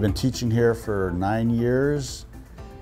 I've been teaching here for nine years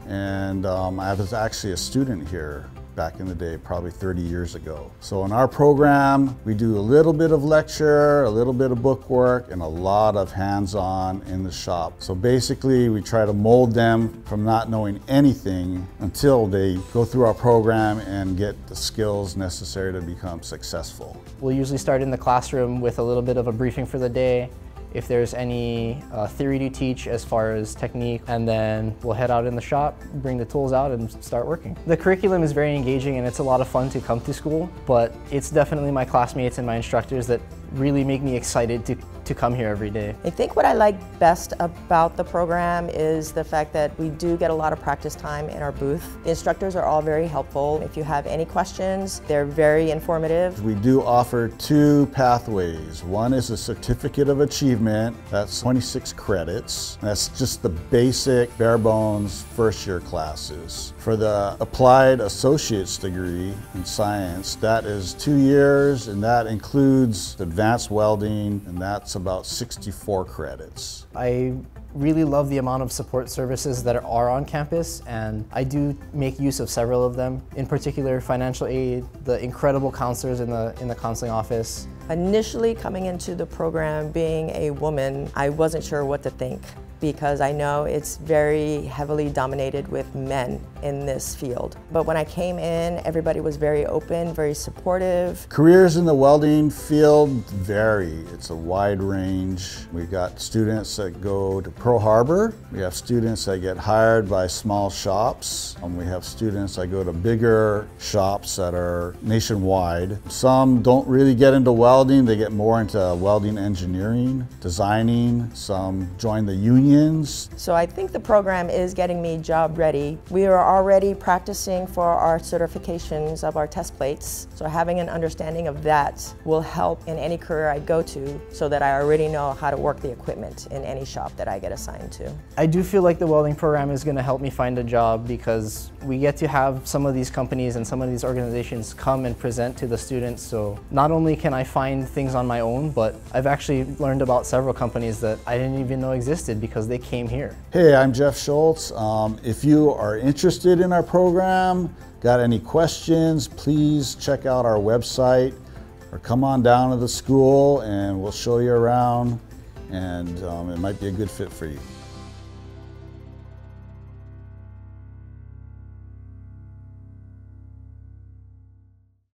and um, I was actually a student here back in the day, probably 30 years ago. So in our program, we do a little bit of lecture, a little bit of book work, and a lot of hands-on in the shop. So basically, we try to mold them from not knowing anything until they go through our program and get the skills necessary to become successful. We'll usually start in the classroom with a little bit of a briefing for the day, if there's any uh, theory to teach as far as technique, and then we'll head out in the shop, bring the tools out, and start working. The curriculum is very engaging and it's a lot of fun to come to school, but it's definitely my classmates and my instructors that really make me excited to, to come here every day. I think what I like best about the program is the fact that we do get a lot of practice time in our booth. The instructors are all very helpful. If you have any questions, they're very informative. We do offer two pathways. One is a Certificate of Achievement, that's 26 credits. That's just the basic, bare bones first year classes. For the Applied Associate's degree in science, that is two years and that includes advanced welding, and that's about 64 credits. I really love the amount of support services that are on campus and I do make use of several of them. In particular, financial aid, the incredible counselors in the, in the counseling office. Initially coming into the program being a woman, I wasn't sure what to think because I know it's very heavily dominated with men in this field. But when I came in, everybody was very open, very supportive. Careers in the welding field vary. It's a wide range. We've got students that go to Pearl Harbor. We have students that get hired by small shops. And we have students that go to bigger shops that are nationwide. Some don't really get into welding. They get more into welding engineering, designing. Some join the unions. So I think the program is getting me job ready. We are already practicing for our certifications of our test plates, so having an understanding of that will help in any career I go to so that I already know how to work the equipment in any shop that I get assigned to. I do feel like the welding program is going to help me find a job because we get to have some of these companies and some of these organizations come and present to the students, so not only can I find things on my own, but I've actually learned about several companies that I didn't even know existed because they came here. Hey, I'm Jeff Schultz. Um, if you are interested interested in our program, got any questions, please check out our website or come on down to the school and we'll show you around and um, it might be a good fit for you.